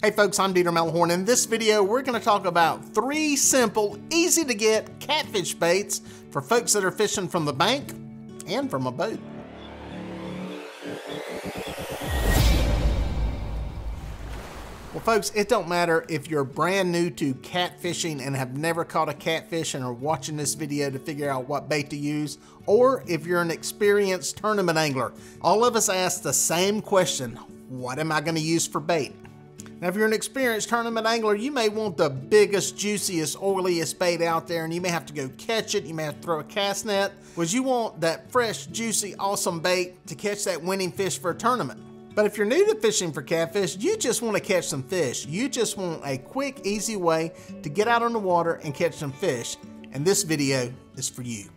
Hey folks, I'm Dieter Melhorn. In this video, we're going to talk about three simple, easy to get catfish baits for folks that are fishing from the bank and from a boat. Well folks, it don't matter if you're brand new to catfishing and have never caught a catfish and are watching this video to figure out what bait to use, or if you're an experienced tournament angler. All of us ask the same question, what am I going to use for bait? Now, if you're an experienced tournament angler, you may want the biggest, juiciest, oiliest bait out there, and you may have to go catch it. You may have to throw a cast net. Was you want that fresh, juicy, awesome bait to catch that winning fish for a tournament. But if you're new to fishing for catfish, you just want to catch some fish. You just want a quick, easy way to get out on the water and catch some fish. And this video is for you.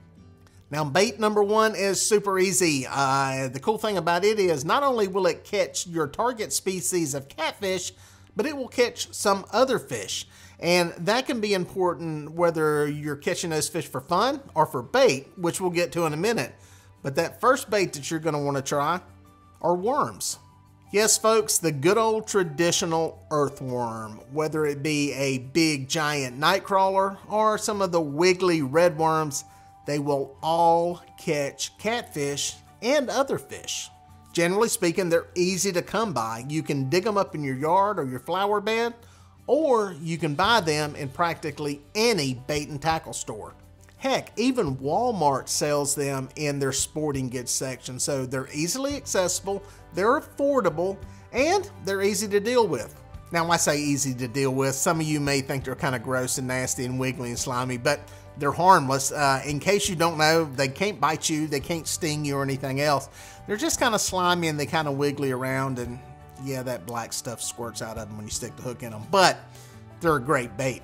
Now, bait number one is super easy. Uh, the cool thing about it is not only will it catch your target species of catfish, but it will catch some other fish. And that can be important whether you're catching those fish for fun or for bait, which we'll get to in a minute. But that first bait that you're going to want to try are worms. Yes, folks, the good old traditional earthworm, whether it be a big giant nightcrawler or some of the wiggly red worms, they will all catch catfish and other fish. Generally speaking, they're easy to come by. You can dig them up in your yard or your flower bed, or you can buy them in practically any bait and tackle store. Heck, even Walmart sells them in their sporting goods section, so they're easily accessible, they're affordable, and they're easy to deal with. Now, when I say easy to deal with, some of you may think they're kind of gross and nasty and wiggly and slimy, but they're harmless. Uh, in case you don't know, they can't bite you, they can't sting you or anything else. They're just kind of slimy and they kind of wiggly around, and yeah, that black stuff squirts out of them when you stick the hook in them, but they're a great bait.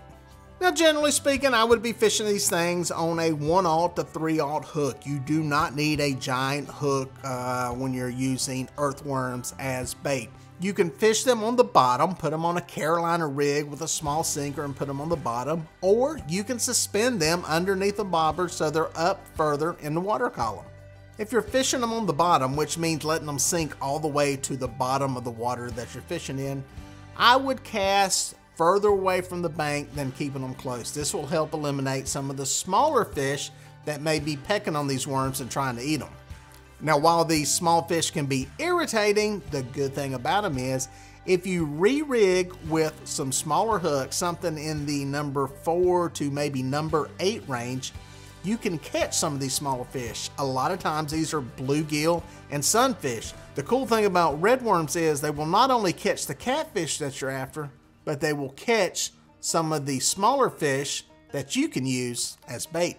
Now, generally speaking, I would be fishing these things on a 1-aught to 3-aught hook. You do not need a giant hook uh, when you're using earthworms as bait. You can fish them on the bottom, put them on a Carolina rig with a small sinker and put them on the bottom, or you can suspend them underneath a bobber so they're up further in the water column. If you're fishing them on the bottom, which means letting them sink all the way to the bottom of the water that you're fishing in, I would cast further away from the bank than keeping them close. This will help eliminate some of the smaller fish that may be pecking on these worms and trying to eat them. Now, while these small fish can be irritating, the good thing about them is if you re-rig with some smaller hooks, something in the number four to maybe number eight range, you can catch some of these smaller fish. A lot of times these are bluegill and sunfish. The cool thing about redworms is they will not only catch the catfish that you're after, but they will catch some of the smaller fish that you can use as bait.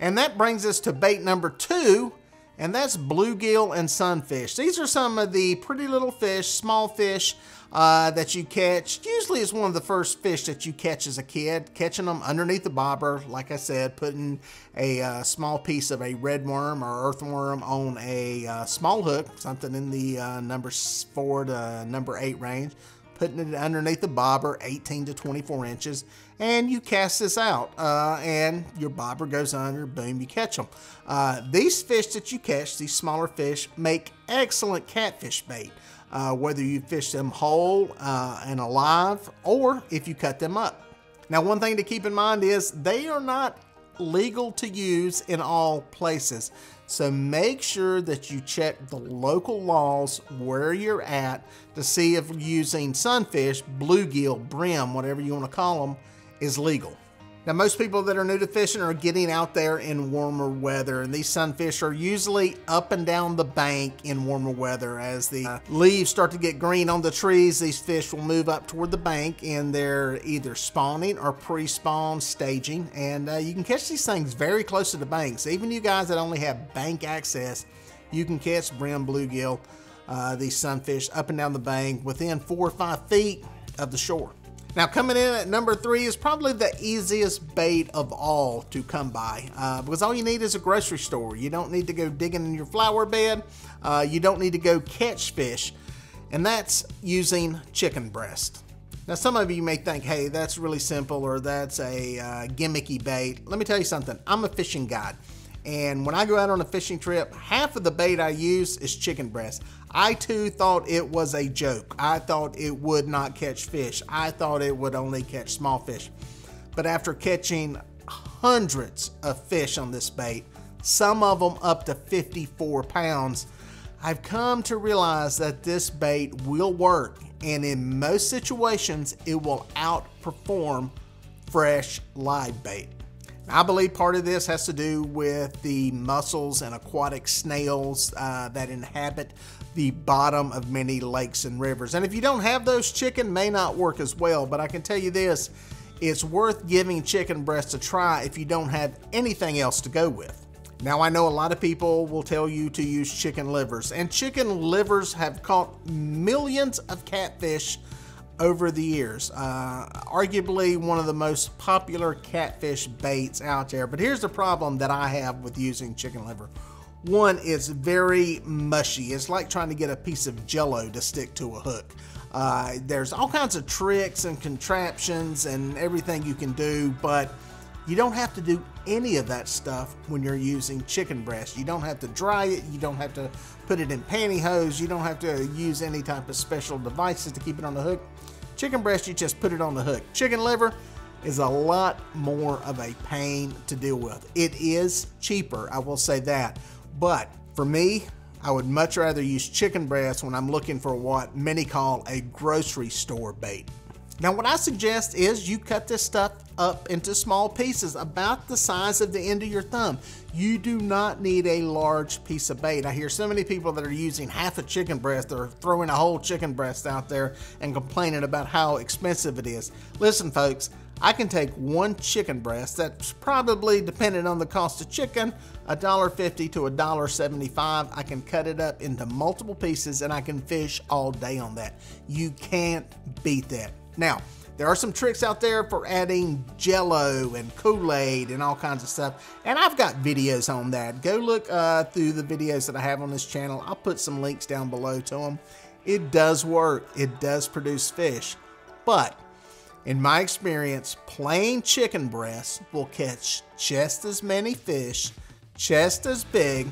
And that brings us to bait number two, and that's bluegill and sunfish. These are some of the pretty little fish, small fish uh, that you catch. Usually it's one of the first fish that you catch as a kid, catching them underneath the bobber, like I said, putting a uh, small piece of a red worm or earthworm on a uh, small hook, something in the uh, number four to number eight range, putting it underneath the bobber, 18 to 24 inches, and you cast this out, uh, and your bobber goes under, boom, you catch them. Uh, these fish that you catch, these smaller fish, make excellent catfish bait. Uh, whether you fish them whole uh, and alive, or if you cut them up. Now, one thing to keep in mind is they are not legal to use in all places. So make sure that you check the local laws where you're at to see if using sunfish, bluegill, brim, whatever you want to call them, is legal. Now, most people that are new to fishing are getting out there in warmer weather, and these sunfish are usually up and down the bank in warmer weather. As the uh, leaves start to get green on the trees, these fish will move up toward the bank, and they're either spawning or pre-spawn staging. And uh, you can catch these things very close to the banks. Even you guys that only have bank access, you can catch brim bluegill, uh, these sunfish up and down the bank within four or five feet of the shore. Now coming in at number three is probably the easiest bait of all to come by uh, because all you need is a grocery store. You don't need to go digging in your flower bed. Uh, you don't need to go catch fish and that's using chicken breast. Now some of you may think, hey, that's really simple or that's a uh, gimmicky bait. Let me tell you something, I'm a fishing guide. And when I go out on a fishing trip, half of the bait I use is chicken breast. I too thought it was a joke. I thought it would not catch fish. I thought it would only catch small fish. But after catching hundreds of fish on this bait, some of them up to 54 pounds, I've come to realize that this bait will work and in most situations it will outperform fresh live bait. I believe part of this has to do with the mussels and aquatic snails uh, that inhabit the bottom of many lakes and rivers. And if you don't have those, chicken may not work as well. But I can tell you this, it's worth giving chicken breast a try if you don't have anything else to go with. Now I know a lot of people will tell you to use chicken livers and chicken livers have caught millions of catfish over the years. Uh, arguably one of the most popular catfish baits out there. But here's the problem that I have with using chicken liver. One, it's very mushy. It's like trying to get a piece of jello to stick to a hook. Uh, there's all kinds of tricks and contraptions and everything you can do, but you don't have to do any of that stuff when you're using chicken breast. You don't have to dry it, you don't have to put it in pantyhose, you don't have to use any type of special devices to keep it on the hook. Chicken breast, you just put it on the hook. Chicken liver is a lot more of a pain to deal with. It is cheaper, I will say that. But for me, I would much rather use chicken breast when I'm looking for what many call a grocery store bait. Now what I suggest is you cut this stuff up into small pieces about the size of the end of your thumb. You do not need a large piece of bait. I hear so many people that are using half a chicken breast or throwing a whole chicken breast out there and complaining about how expensive it is. Listen folks, I can take one chicken breast that's probably, depending on the cost of chicken, $1.50 to $1.75. I can cut it up into multiple pieces and I can fish all day on that. You can't beat that. Now, there are some tricks out there for adding jello and Kool-Aid and all kinds of stuff. And I've got videos on that. Go look uh, through the videos that I have on this channel. I'll put some links down below to them. It does work. It does produce fish. But in my experience, plain chicken breasts will catch just as many fish, just as big,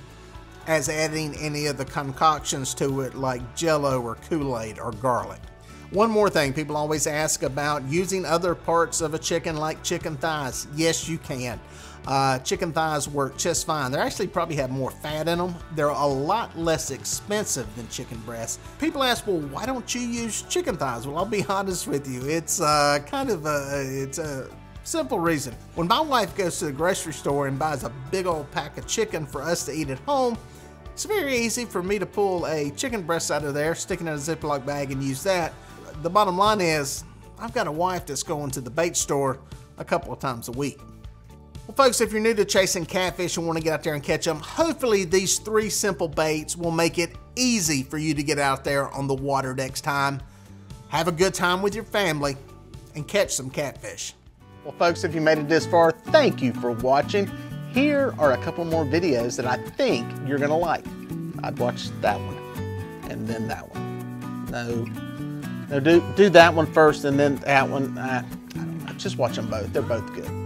as adding any of the concoctions to it like jello or Kool-Aid or garlic. One more thing, people always ask about using other parts of a chicken like chicken thighs. Yes, you can. Uh, chicken thighs work just fine. They actually probably have more fat in them. They're a lot less expensive than chicken breasts. People ask, well, why don't you use chicken thighs? Well, I'll be honest with you. It's uh, kind of a, it's a simple reason. When my wife goes to the grocery store and buys a big old pack of chicken for us to eat at home, it's very easy for me to pull a chicken breast out of there, stick it in a Ziploc bag and use that the bottom line is, I've got a wife that's going to the bait store a couple of times a week. Well, folks, if you're new to chasing catfish and want to get out there and catch them, hopefully these three simple baits will make it easy for you to get out there on the water next time. Have a good time with your family and catch some catfish. Well, folks, if you made it this far, thank you for watching. Here are a couple more videos that I think you're going to like. I'd watch that one and then that one. No, do do that one first and then that one. Uh, just watch them both. They're both good.